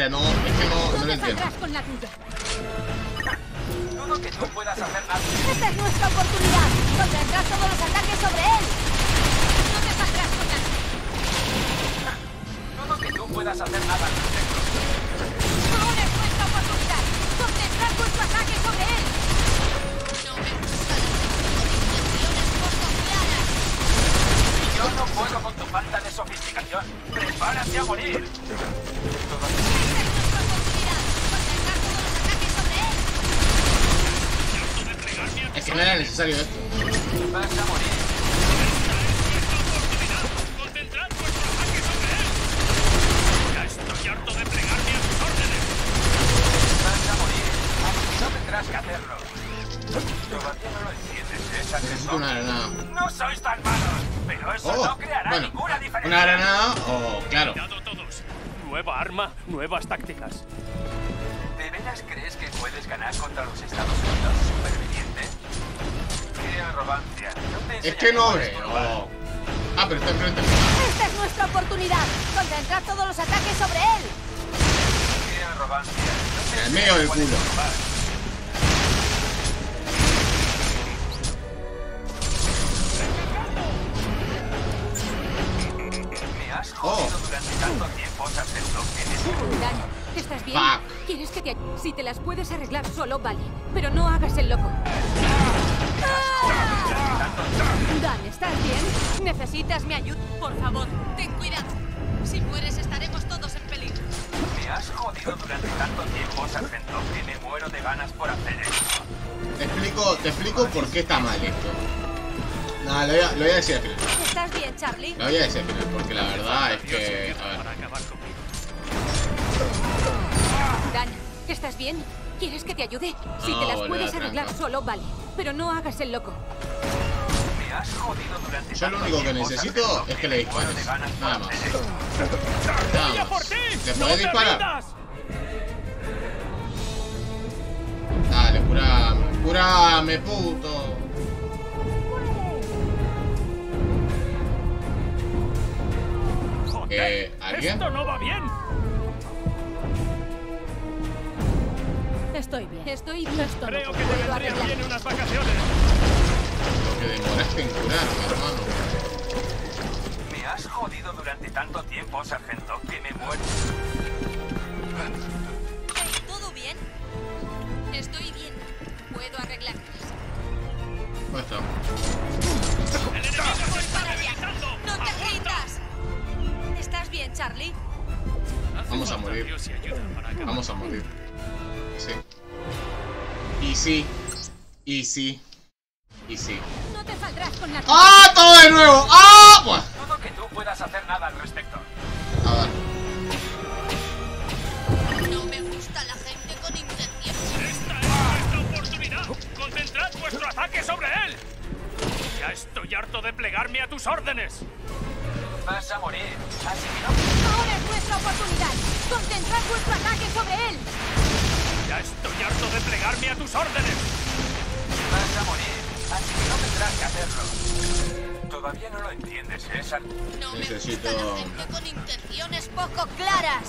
sea, no, es que no, no lo entiendo. saldrás con la tuya. Dudo que tú puedas hacer nada. Esta es nuestra oportunidad. Contendrás todos los ataques sobre él. No te saldrás con la tuya. Dudo que tú puedas hacer nada al respecto. Ahora es nuestra oportunidad. Contendrás vuestro ataque sobre él. No me gustan las intenciones poco claras. Yo no puedo con tu falta de sofisticación. ¡Prepárate a morir! Es nuestra oportunidad. Contendrás todos los ataques sobre él. Es que no era necesario esto. vas a morir. Estoy harto de plegarme a tus órdenes. Vas a morir. No tendrás que hacerlo. Todavía no lo entiendes, ¿eh, una granada. No sois tan malos, pero eso Oh, no creará bueno, ninguna diferencia. una granada o, claro. Cuidado todos. Nueva arma, nuevas tácticas. ¿De veras crees que puedes ganar contra los Estados Unidos, superviviente? ¡Qué arrogancia! No Es que no enseñaré cómo es veo. Ah, pero está enfrente. Esta es nuestra oportunidad. Concentrad todos los ataques sobre él. ¡Qué arrogancia! No el medio del culo. cuál que? Si te las puedes arreglar solo, vale. Pero no hagas el loco. Dan, ¿estás bien? ¿Necesitas mi ayuda? Por favor, ten cuidado. Si mueres estaremos todos en peligro. Me has jodido durante tanto tiempo, sargento, que me muero de ganas por hacer esto. Te explico, te explico por qué está mal esto. No, lo voy a, lo voy a decir al final. ¿Estás bien, Charlie? Lo voy a decir al final, porque la verdad es que. A ver. ¿Estás bien? ¿Quieres que te ayude? Si No, te las puedes arreglar tranca. solo, vale. Pero no hagas el loco. Me has jodido durante Yo lo único que necesito es que le dispares. Nada más. Dale, curame. Curame, puto. ¡Joder! Eh, ¿alguien? ¡Esto no va bien! Estoy bien. Estoy bien. Esto Creo no que te vendrían arreglar. bien unas vacaciones. Lo que demoraste en curarme, hermano. Me has jodido durante tanto tiempo, sargento, que me muero. Hey, ¿Todo bien? Estoy bien. Puedo arreglarlas. ¿Dónde está? ¡El enemigo se está debilitando! ¡No te rindas! ¿Estás bien, Charlie? Vamos a morir. Vamos a morir. Sí. Y sí. Y sí. Y sí. No te saldrás con la ¡Ah! ¡Todo de nuevo! ¡Ah! Dudo que tú puedas hacer nada al respecto. A ver. No me gusta la gente con intenciones. ¡Esta es nuestra oportunidad! ¡Concentrad vuestro ataque sobre él! Ya estoy harto de plegarme a tus órdenes. Vas a morir, así que no Ahora es nuestra oportunidad. Concentrad vuestro ataque sobre él. Ya estoy harto de plegarme a tus órdenes. vas a morir, así que no tendrás que hacerlo. Todavía no lo entiendes, ¿eh, Sar- No me Necesito- gusta la gente con intenciones poco claras.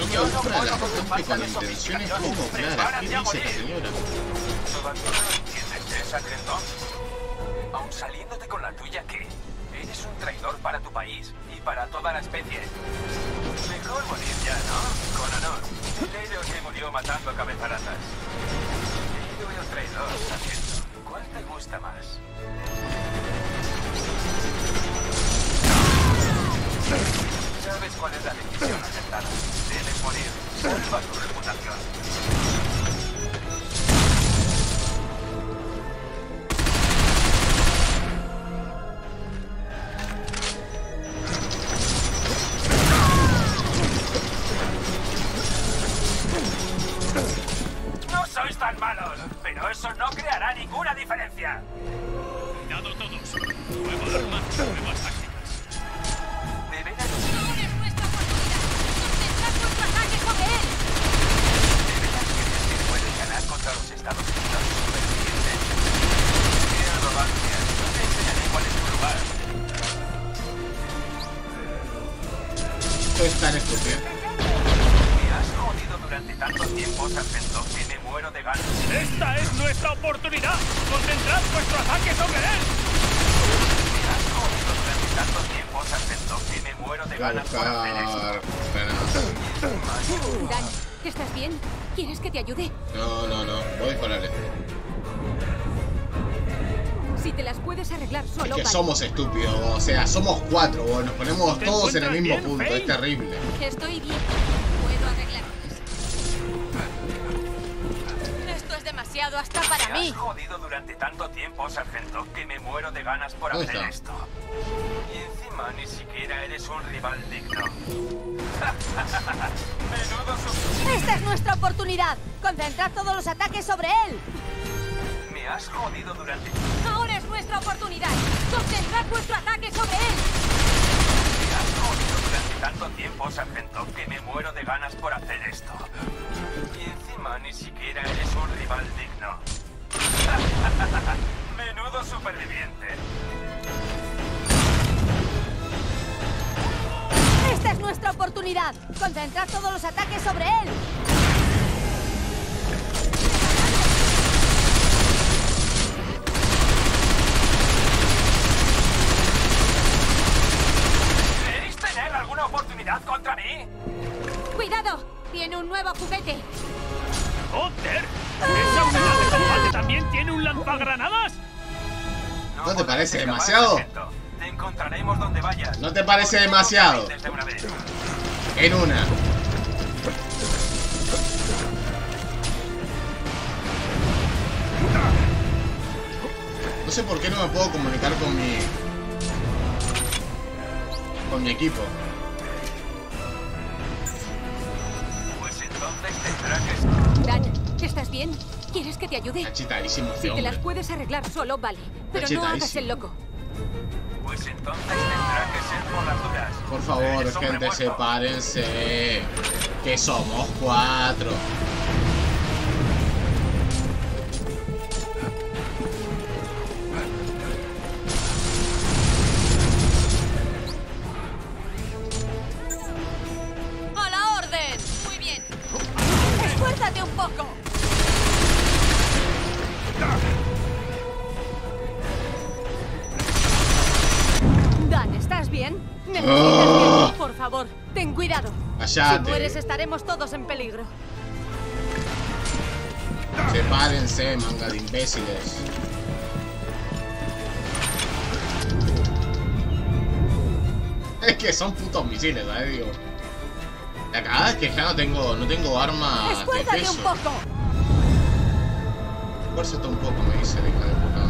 No me Yo no gusta puedo la con tu gente falta con de intenciones sofisticación. poco claras. ¿Qué Prepárate a dice morir. esta señora? Todavía no lo entiendes, ¿eh, sargento? Aun saliéndote con la tuya, ¿qué? Eres un traidor para tu país y para toda la especie. Mejor morir ya, ¿no? Con honor. Héroe que murió matando cabezaratas. El héroe o traidor, sargento. ¿Cuál te gusta más? Sabes cuál es la decisión acertada. Debes morir. Salva tu reputación. de escoger. Me has jodido durante tanto tiempo, sargento, que me muero de ganas. ¡Esta es nuestra oportunidad! ¡Concentrad vuestro ataque sobre él! Me has jodido durante tanto tiempo, sargento, que me muero de ganas por hacer esto. ¿estás bien? ¿Quieres que te ayude? No, no, no. Voy para el si te las puedes arreglar Es solo, que vale. somos estúpidos, o sea, somos cuatro, bo, nos ponemos ¿Te todos en el mismo bien, punto, Faye? es terrible. Estoy bien. Puedo arreglarlas. Esto es demasiado hasta para Me mí. has jodido durante tanto tiempo, sargento, que me muero de ganas por ¿Dónde hacer está? esto. Y encima ni siquiera eres un rival digno. Menudo. Esta es nuestra oportunidad. Concentrad todos los ataques sobre él. Has jodido durante... Ahora es nuestra oportunidad. Concentrad vuestro ataque sobre él. Me has jodido durante tanto tiempo, sargento, que me muero de ganas por hacer esto. Y encima ni siquiera eres un rival digno. Menudo superviviente. Esta es nuestra oportunidad. Concentrad todos los ataques sobre él. ¿Queréis tener contra mí? ¡Cuidado! Tiene un nuevo juguete. ¡Joder! ¿Esa unidad de combate también tiene un lanzagranadas? ¿No te parece demasiado? Te encontraremos donde vayas. ¿No te parece demasiado? En una. No sé por qué no me puedo comunicar con mi... Con mi equipo. ¿Estás bien? ¿Quieres que te ayude? Está chitadísimo este Si te las puedes arreglar solo, vale. Pero no hagas el loco. Pues entonces tendrá que ser por las duras. Por favor, gente, muerto. sepárense. Que somos cuatro. ¡A la orden! Muy bien. ¡Esfuérzate un poco! Ten cuidado. Cállate. Si mueres, estaremos todos en peligro. Sepárense, manga de imbéciles. Es que son putos misiles, ¿sabes? Digo. La cagada es que ya no tengo, no tengo armas de ¡Esfuérzate peso. un poco! Esfuérzate un poco, me dice hija de puta.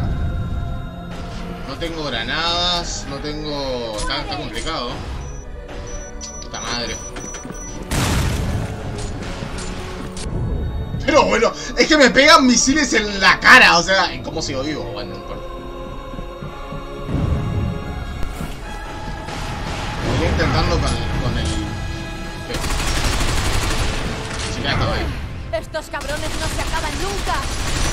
No tengo granadas, no tengo... Está, está complicado. Madre. Pero bueno, es que me pegan misiles en la cara, o sea, ¿cómo sigo vivo? Bueno, no importa. Voy intentando con, con el... Ni siquiera estaba ahí. Estos cabrones no se acaban nunca.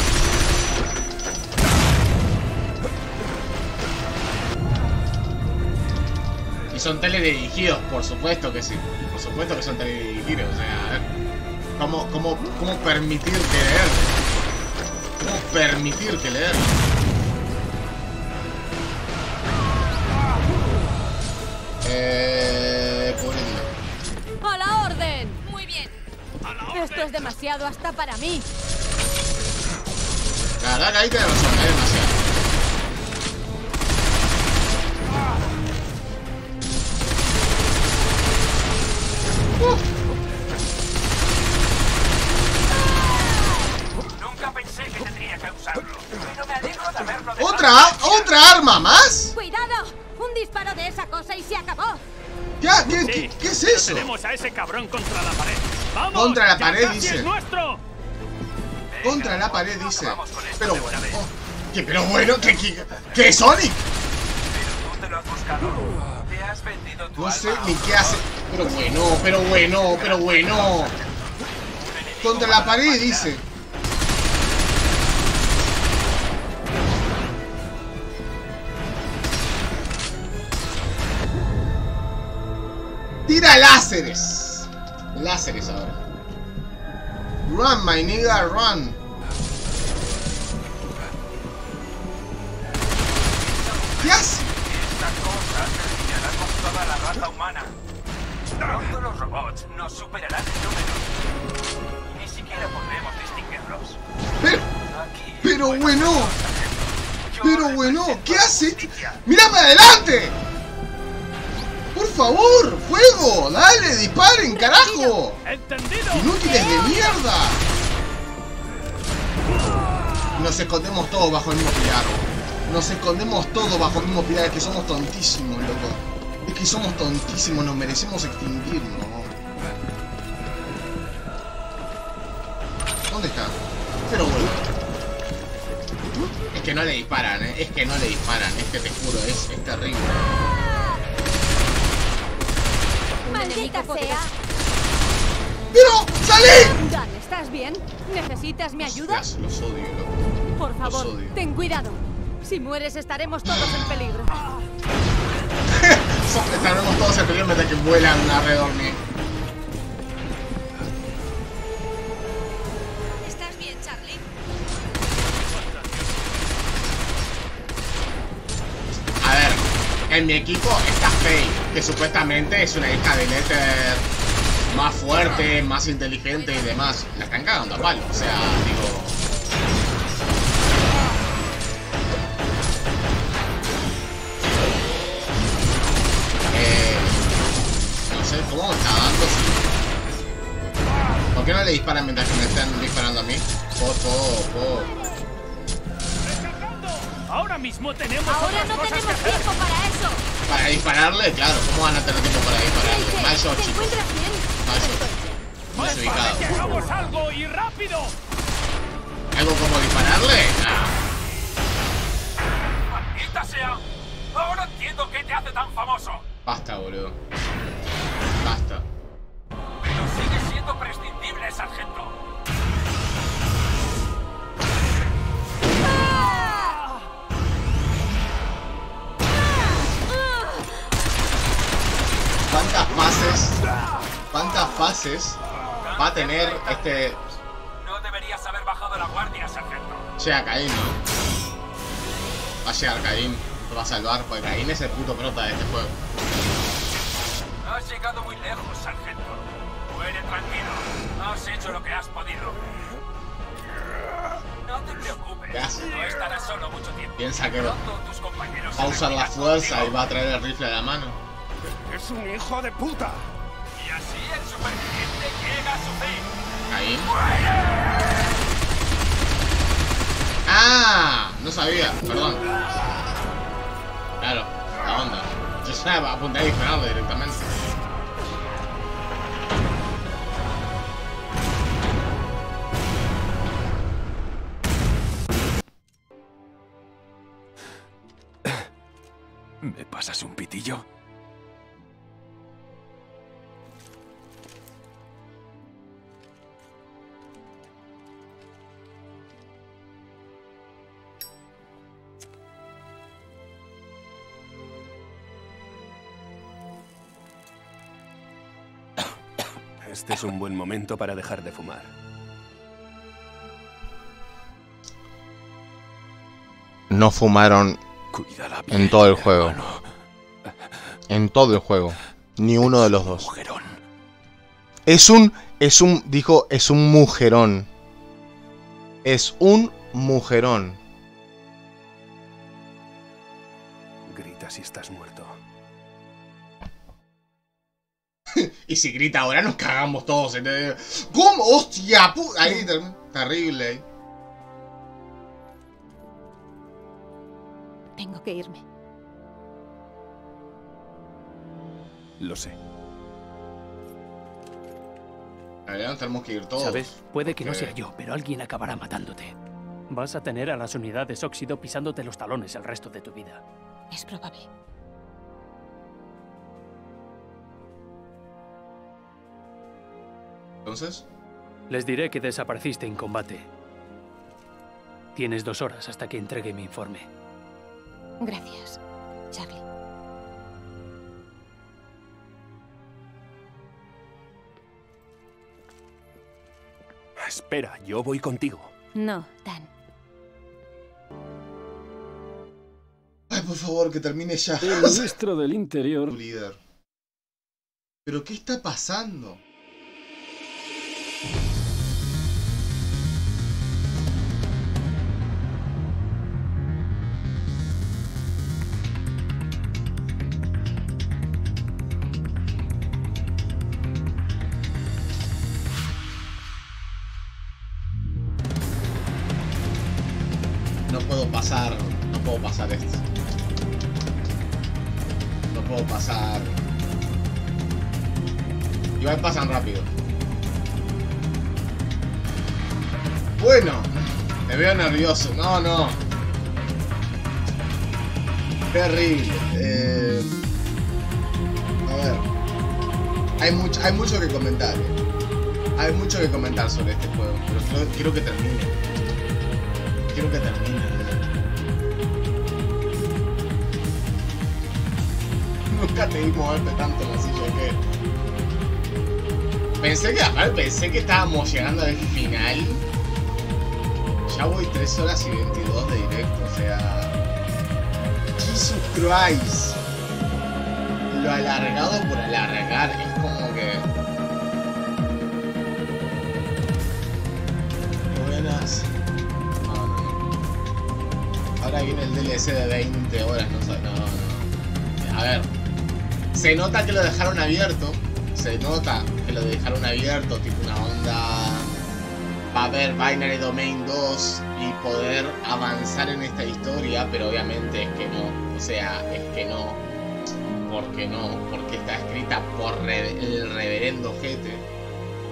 Son teledirigidos, por supuesto que sí. Por supuesto que son teledirigidos. O sea, a ver. ¿Cómo, cómo, cómo permitir que leer? ¿Cómo permitir que leer? Eh. ¡A la orden! Muy bien. Esto es demasiado hasta para mí. La verdad que ahí tiene razón, hay demasiado. ¿Otra arma más? ¡Cuidado! Un disparo de esa cosa y se acabó. ¿Qué, qué, Sí, qué, qué es eso? Tenemos a ese cabrón contra la pared. ¡Vamos! Contra la ¡Ya pared, dice. es nuestro! Contra la pared, ¿por qué no dice. Pero bueno. vez? ¿Qué, pero bueno, ¿qué, qué, qué Sonic? Pero tú te lo has buscado. Te has vendido tu No sé alma ni qué hace. Pero bueno, pero bueno, pero bueno. Contra la pared dice. Tira láseres. Láseres ahora. Run, my nigga, run. ¿Qué hace? Esta cosa terminará con toda la raza humana. Pronto los robots nos superarán en número. Ni siquiera podremos distinguirlos. Pero, Aquí. pero bueno, pero bueno, ¿qué hace? ¡Mírame adelante! Por favor, fuego, dale, disparen, carajo. ¡Entendido! Inútiles de mierda. Nos escondemos todos bajo el mismo pilar. Nos escondemos todos bajo el mismo pilar, es que somos tontísimos, loco. Es que somos tontísimos, nos merecemos extinguirnos. ¿Dónde está? Pero bueno. Es que no le disparan, ¿eh? Es que no le disparan, es que te juro, es, es terrible. ¡Maldita sea! ¡Pero! ¡Salí! Dan, ¿estás bien? ¿Necesitas mi ayuda? Hostias, los odio, loco. Por favor, odio. ten cuidado. Si mueres estaremos todos en peligro. Estaremos todos en peligro mientras que vuelan alrededor mío. ¿Estás bien, Charlie? A ver, en mi equipo está Faye, que supuestamente es una hija del éter más fuerte, más inteligente y demás. La están cagando a palo, o sea, digo. Eh, no sé cómo me está dando. si- ¿Por qué no le disparan mientras que me están disparando a mí? Puedo, puedo, puedo. Ahora mismo tenemos Ahora otras no cosas tenemos que hacer. tiempo para eso. Para dispararle, claro, ¿cómo van a tener tiempo para dispararle? Mal shot, ¿te chicos. Mal shot. Hagamos algo y rápido. ¿Algo como dispararle? Nah. ¡Maldita sea! Ahora entiendo qué te hace tan famoso. Basta, boludo. Basta. ¿Cuántas fases? ¿Cuántas fases va a tener este... No deberías haber bajado la guardia, sargento. Llega Caín, ¿no? Va a llegar Caín. Lo va a salvar, porque Caín es el puto prota de este juego. Has llegado muy lejos, sargento. Muere tranquilo. Has hecho lo que has podido. No te preocupes. No estarás solo mucho tiempo. Piensa que va a usar la fuerza y va a traer el rifle a la mano. Es un hijo de puta. Y así el superviviente llega a su fin. Caín. ¡Ah! No sabía, perdón. Claro, la onda. Yo ya apunté a dispararle directamente. ¿Me pasas un pitillo? Este es un buen momento para dejar de fumar. No fumaron En todo el juego. en todo el juego. Ni uno de los dos. Es un. Es un. Dijo, es un mujerón. Es un mujerón. Grita si estás muerto. Y si grita ahora nos cagamos todos. ¿entendés? ¿Cómo? ¡Hostia! pu- Ahí, ter- terrible. ahí. Tengo que irme. Lo sé. Realidad nos tenemos que ir todos. ¿Sabes? Puede que no sea yo, pero alguien acabará matándote. Vas a tener a las unidades óxido pisándote los talones el resto de tu vida. Es probable. Entonces, Les diré que desapareciste en combate. Tienes dos horas hasta que entregue mi informe. Gracias, Charlie. Espera, yo voy contigo. No, Dan. Ay, por favor, que termine ya. El ministro del Interior Tu líder. ¿Pero qué está pasando? No puedo pasar esto. No puedo pasar. Igual pasan rápido. Bueno, me veo nervioso. No, no. Terrible. Eh, a ver. Hay mucho, hay mucho que comentar. eh. Hay mucho que comentar sobre este juego. Pero quiero que termine. Quiero que termine. Nunca te vi moverte tanto en la silla que. Pensé que, pensé que estábamos llegando al final. Ya voy 3 horas y 22 de directo, o sea. Jesus Christ. Lo alargado por alargar, es como que. Buenas. No. Ahora viene el DLC de 20 horas, no sé, no, no. A ver. Se nota que lo dejaron abierto. Se nota que lo dejaron abierto, tipo una onda. Va a haber Binary Domain 2 y poder avanzar en esta historia, pero obviamente es que no. O sea, es que no. ¿Por qué no? Porque está escrita por el reverendo Jete.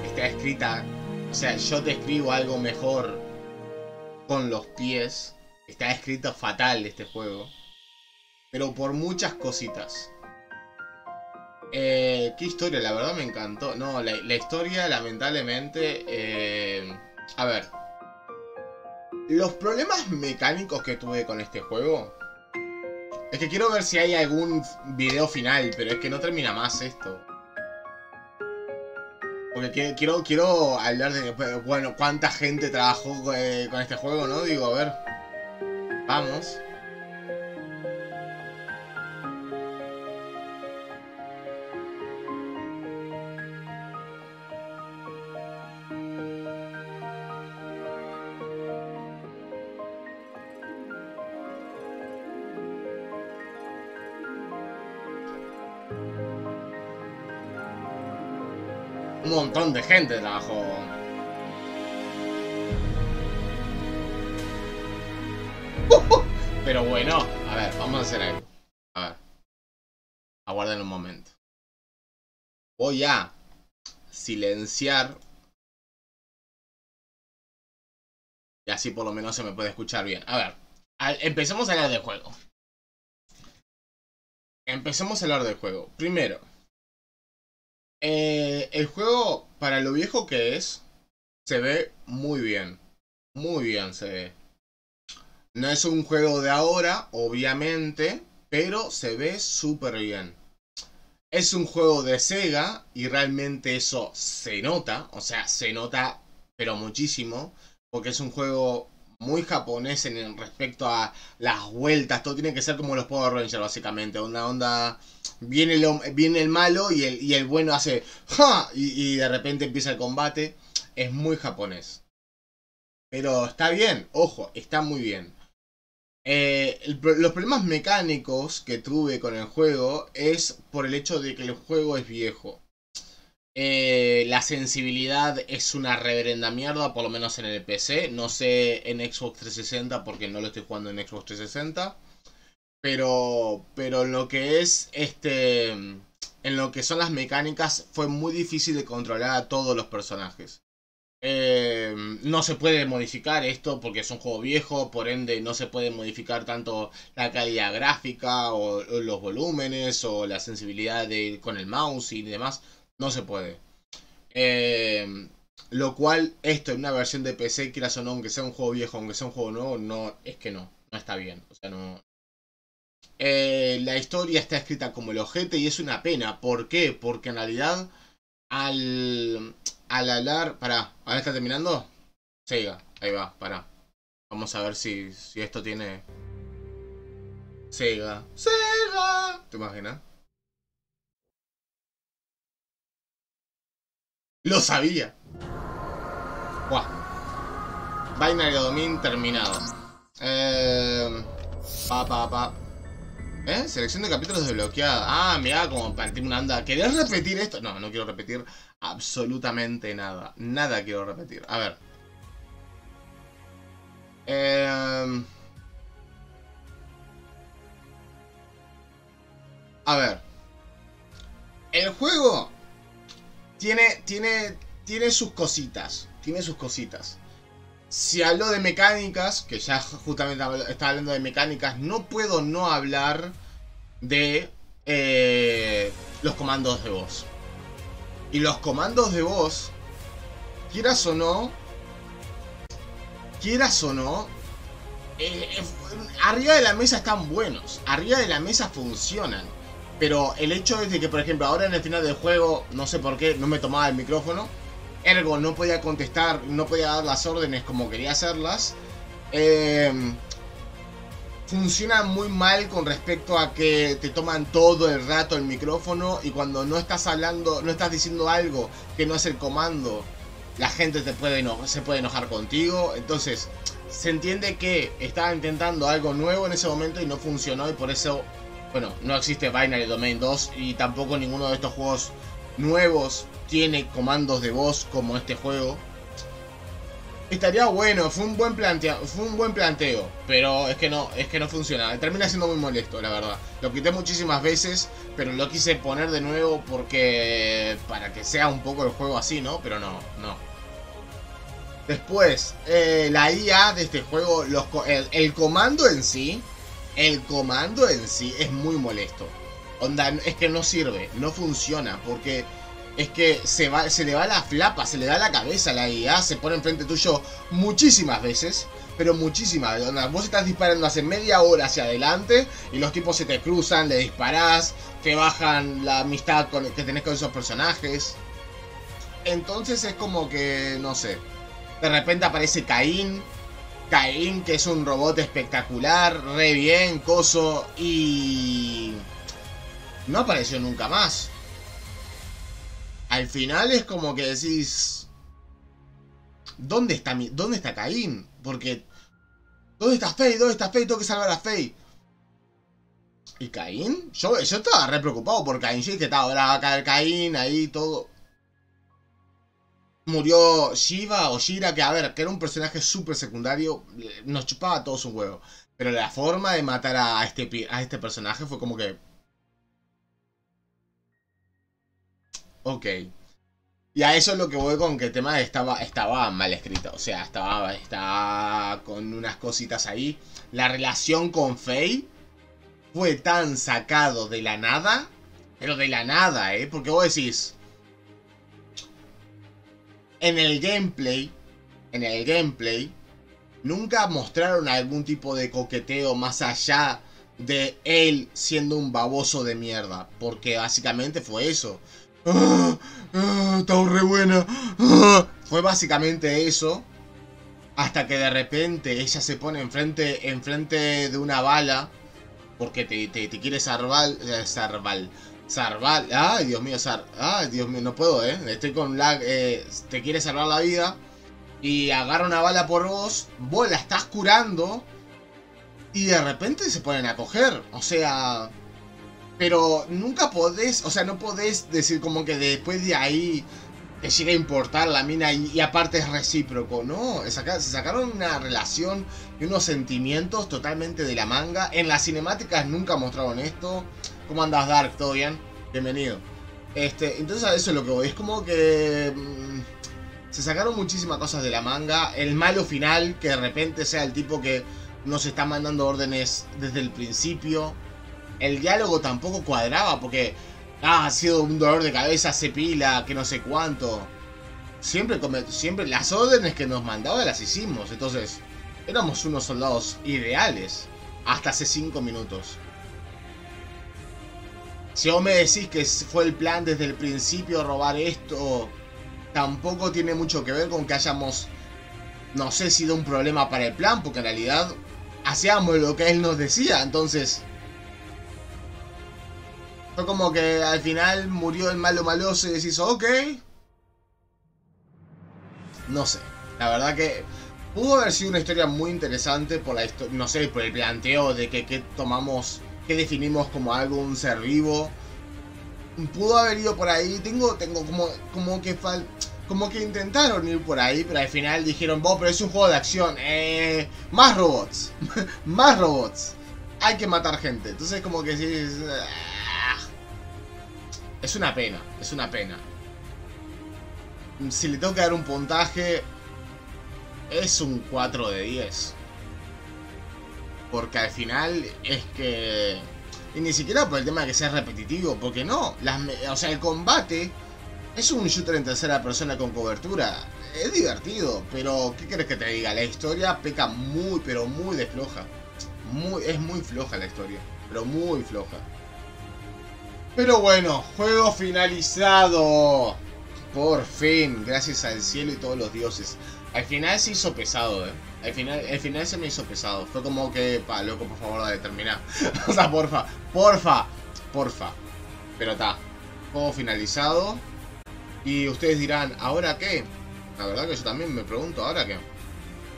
Está escrita. O sea, yo te escribo algo mejor con los pies. Está escrito fatal este juego. Pero por muchas cositas. Eh, qué historia, la verdad me encantó. No, la, historia, lamentablemente. eh, a ver. Los problemas mecánicos que tuve con este juego. Es que quiero ver si hay algún video final, pero es que no termina más esto. Porque qui- quiero, quiero hablar de, bueno, cuánta gente trabajó eh, con este juego, ¿no? Digo, a ver. Vamos. De gente trabajó. Pero bueno, a ver, vamos a hacer algo. Aguarden un momento. Voy a silenciar. Y así por lo menos se me puede escuchar bien. A ver, empecemos a hablar del juego. Empecemos a hablar del juego. Primero, eh, el juego, para lo viejo que es, se ve muy bien. Muy bien se ve. No es un juego de ahora, obviamente, pero se ve súper bien. Es un juego de Sega y realmente eso se nota, o sea, se nota pero muchísimo, porque es un juego muy japonés en respecto a las vueltas, todo tiene que ser como los Power Rangers básicamente, una onda viene el, viene el malo y el, y el bueno hace ¡Ja! Y, de repente empieza el combate, es muy japonés. Pero está bien, ojo, está muy bien. Eh, los problemas mecánicos que tuve con el juego es por el hecho de que el juego es viejo. Eh, la sensibilidad es una reverenda mierda, por lo menos en el PC. No sé en Xbox 360 porque no lo estoy jugando en Xbox 360. Pero, pero en lo que es este, en lo que son las mecánicas fue muy difícil de controlar a todos los personajes. Eh, no se puede modificar esto porque es un juego viejo, por ende no se puede modificar tanto la calidad gráfica o, los volúmenes o la sensibilidad de, con el mouse y demás. No se puede. Eh, lo cual, esto en una versión de PC, quieras o no, aunque sea un juego viejo, aunque sea un juego nuevo, no, es que no, no está bien. O sea, no. Eh, la historia está escrita como el ojete y es una pena. ¿Por qué? Porque en realidad, al, al hablar. Pará, ¿ahora está terminando? Sega, ahí va, para. Vamos a ver si, si esto tiene... Sega. Sega. ¿Te imaginas? Lo sabía. Buah. Binary Domain terminado. Eh, pa, pa, pa. ¿Eh? Selección de capítulos desbloqueada. Ah, mira, como partir una anda. ¿Querés repetir esto? No, no quiero repetir absolutamente nada. Nada quiero repetir. A ver. Eh... A ver. El juego tiene, tiene, tiene sus cositas. Tiene sus cositas. Si hablo de mecánicas, que ya justamente estaba hablando de mecánicas, no puedo no hablar de eh, los comandos de voz. Y los comandos de voz, quieras o no, quieras o no, eh, eh, arriba de la mesa están buenos, arriba de la mesa funcionan. Pero el hecho es de que, por ejemplo, ahora en el final del juego, no sé por qué, no me tomaba el micrófono. Ergo no podía contestar, no podía dar las órdenes como quería hacerlas. Eh, funciona muy mal con respecto a que te toman todo el rato el micrófono y cuando no estás hablando, no estás diciendo algo que no es el comando, la gente se puede enojar contigo. Entonces, se entiende que estaba intentando algo nuevo en ese momento y no funcionó y por eso bueno, no existe Binary Domain 2 y tampoco ninguno de estos juegos nuevos tiene comandos de voz como este juego. Estaría bueno, fue un buen planteo, fue un buen planteo, pero es que no, es que no funciona. Termina siendo muy molesto, la verdad. Lo quité muchísimas veces, pero lo quise poner de nuevo porque para que sea un poco el juego así, ¿no? Pero no, no. Después, eh, la IA de este juego, el comando en sí, el comando en sí es muy molesto. Onda, es que no sirve, no funciona, porque es que se, va, se le va la flapa, se le da la cabeza la IA, se pone enfrente tuyo muchísimas veces, pero muchísimas. Onda, vos estás disparando hace media hora hacia adelante y los tipos se te cruzan, le disparás, te bajan la amistad que tenés con esos personajes. Entonces es como que, no sé, de repente aparece Caín Caín, que es un robot espectacular, re bien, coso, y... No apareció nunca más. Al final es como que decís... ¿Dónde está, mi... ¿Dónde está Caín? Porque... ¿Dónde está Faye? ¿Dónde está Faye? Tengo que salvar a Faye. ¿Y Caín? Yo, yo estaba re preocupado por Caín. Sí, que estaba, ahora va a caer Caín, ahí todo murió Shiva o Shira, que a ver, que era un personaje súper secundario, nos chupaba a todos un huevo. Pero la forma de matar a este, a este personaje fue como que... Ok. Y a eso es lo que voy con que el tema estaba, estaba mal escrito. O sea, estaba, estaba con unas cositas ahí. La relación con Faye fue tan sacado de la nada. Pero de la nada, ¿eh? Porque vos decís en el gameplay, en el gameplay, nunca mostraron algún tipo de coqueteo más allá de él siendo un baboso de mierda. Porque básicamente fue eso. ¡Ah! ¡Ah! buena. ¡Ah! Fue básicamente eso. Hasta que de repente ella se pone enfrente, enfrente de una bala. Porque te, te, quiere salvar. Eh, salvar Sarval. Ay, Dios mío, Sar. Ay, Dios mío, no puedo, ¿eh? Estoy con lag. Eh, te quiere salvar la vida. Y agarra una bala por vos. Vos la estás curando. Y de repente se ponen a coger. O sea. Pero nunca podés. O sea, no podés decir como que después de ahí. Te llega a importar la mina y, aparte es recíproco, ¿no? Se sacaron una relación y unos sentimientos totalmente de la manga. En las cinemáticas nunca mostraron esto. ¿Cómo andas, Dark? ¿Todo bien? Bienvenido. Este, entonces a eso es lo que voy. Es como que... Mm, se sacaron muchísimas cosas de la manga. El malo final, que de repente sea el tipo que nos está mandando órdenes desde el principio. El diálogo tampoco cuadraba porque... Ah, ha sido un dolor de cabeza, se pila, que no sé cuánto. Siempre, siempre las órdenes que nos mandaba las hicimos. Entonces, éramos unos soldados ideales. Hasta hace 5 minutos. Si vos me decís que fue el plan desde el principio robar esto, tampoco tiene mucho que ver con que hayamos no sé si da un problema para el plan, porque en realidad hacíamos lo que él nos decía, entonces... Fue como que al final murió el malo maloso y decís, ok. No sé, la verdad que pudo haber sido una historia muy interesante por la no sé, por el planteo de que, que tomamos, que definimos como algo, un ser vivo. Pudo haber ido por ahí, tengo, tengo como, como que fal como que intentaron ir por ahí, pero al final dijeron, vos, pero es un juego de acción. Eh, más robots. más robots. Hay que matar gente. Entonces como que sí... Es una pena, es una pena. Si le tengo que dar un puntaje, es un 4 de 10. Porque al final es que... Y ni siquiera por el tema de que sea repetitivo, porque no. O sea, el combate es un shooter en tercera persona con cobertura. Es divertido, pero ¿qué quieres que te diga? La historia peca muy, pero muy de floja. Muy, es muy floja la historia, pero muy floja. Pero bueno, juego finalizado. Por fin, gracias al cielo y todos los dioses. Al final se hizo pesado, eh. Al final, al final se me hizo pesado. Fue como que, pa, loco, por favor, dale, termina. o sea, porfa, porfa, porfa. Pero está. Juego finalizado. Y ustedes dirán, ¿ahora qué? La verdad que yo también me pregunto, ¿ahora qué?